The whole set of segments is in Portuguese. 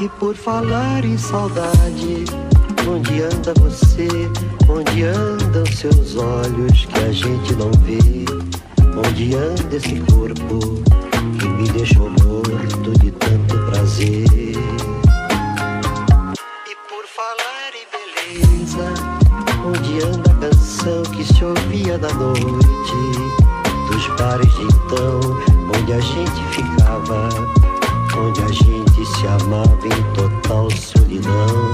E por falar em saudade, onde anda você? Onde andam seus olhos que a gente não vê? Onde anda esse corpo que me deixou morto de tanto prazer? E por falar em beleza, onde anda a canção que se ouvia da noite? Dos bares de então, onde a gente ficava, onde a gente se amava em total solidão.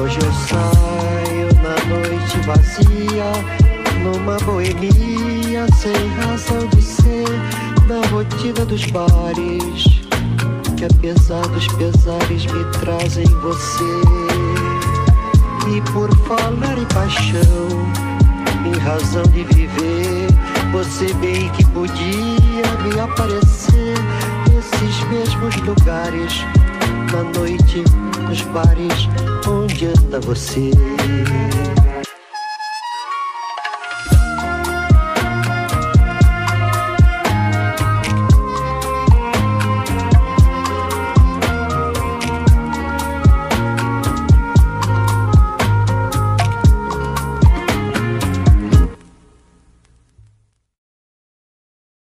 Hoje eu saio na noite vazia, numa boemia sem razão de ser, na rotina dos bares, que apesar dos pesares me trazem você. E por falar em paixão, em razão de viver, você bem que podia me aparecer lugares, na noite, nos bares, onde anda você?